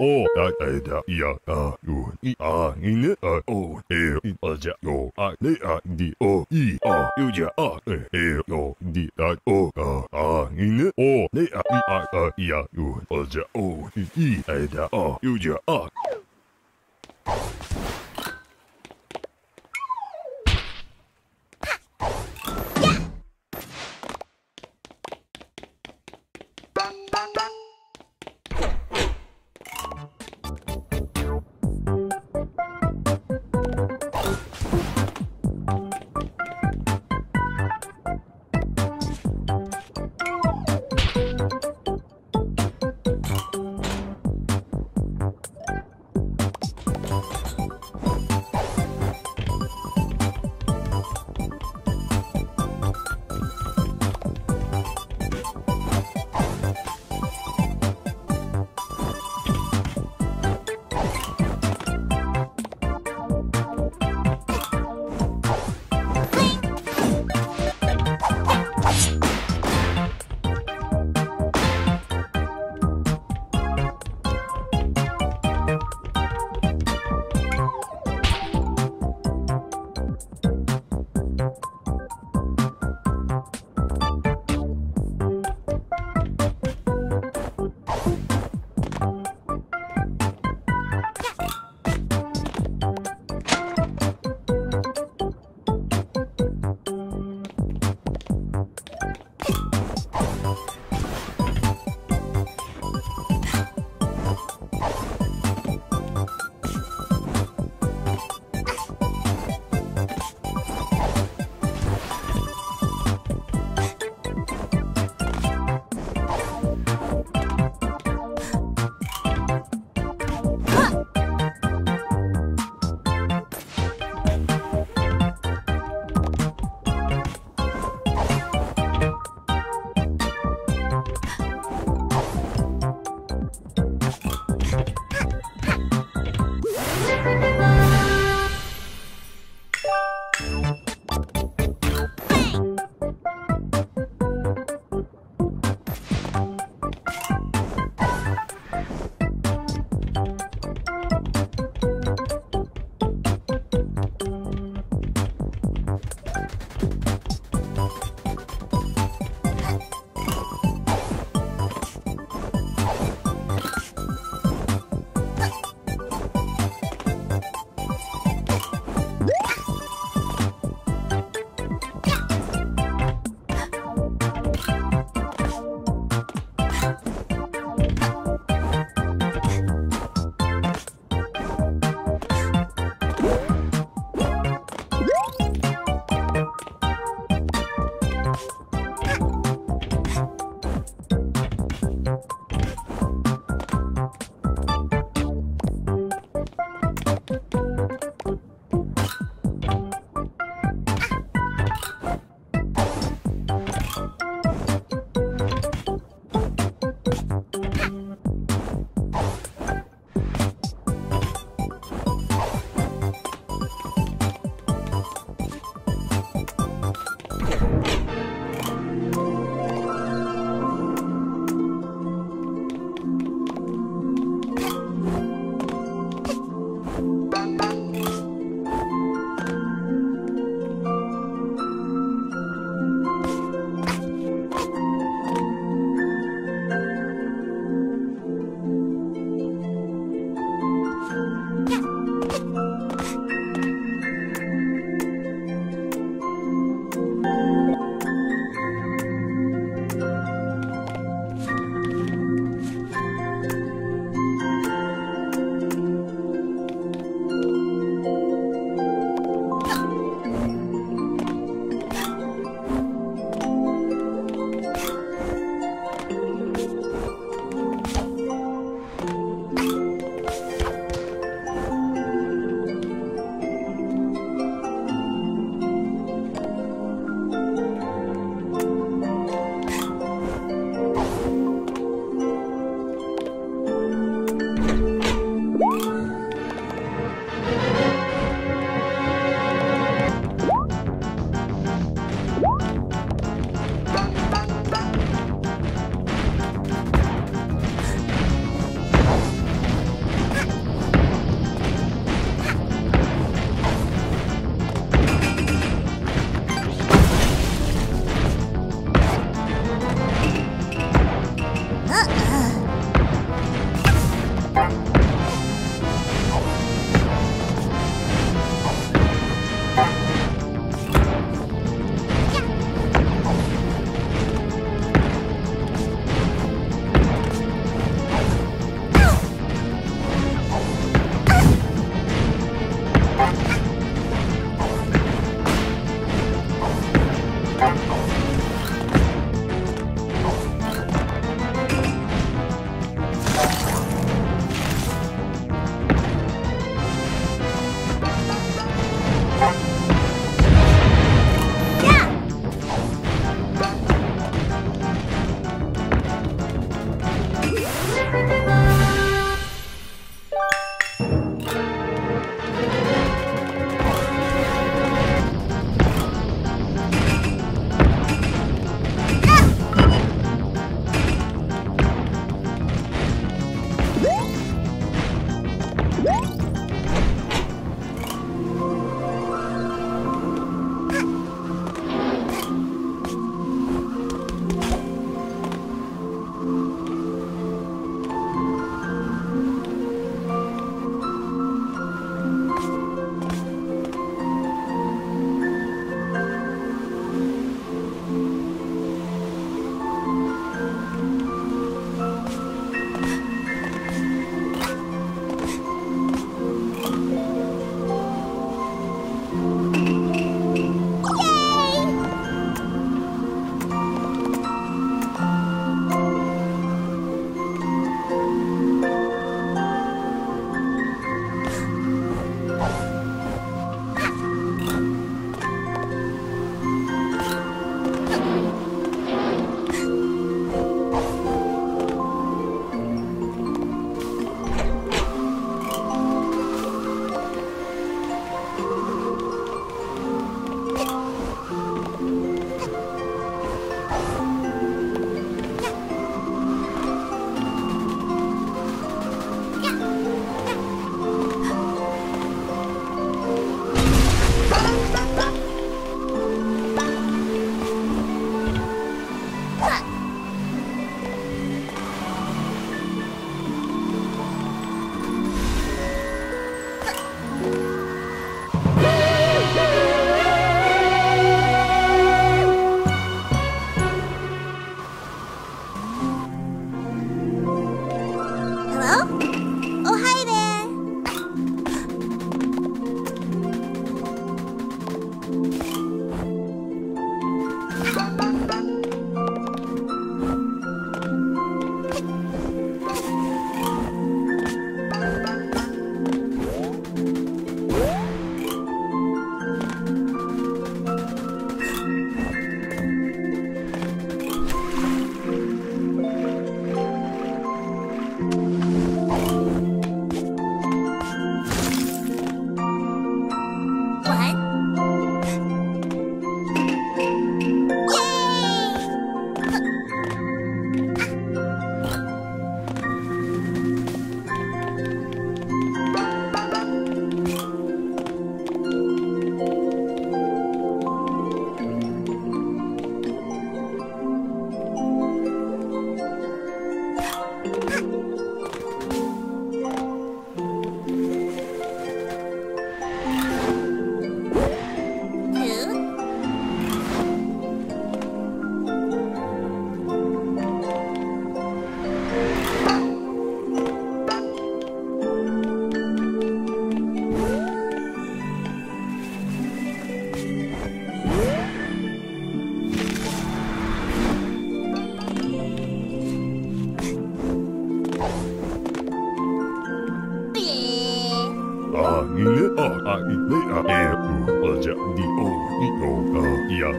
おあえだいやあういあいねあおえいあじゃよあねありおいあうじゃあええよりあおああいねおねあいああいやうあじゃおいいえだあうじゃあ you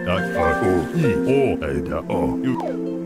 da a o i o da o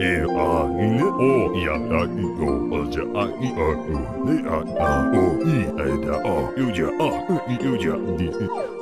e a i ne o i a a i o a e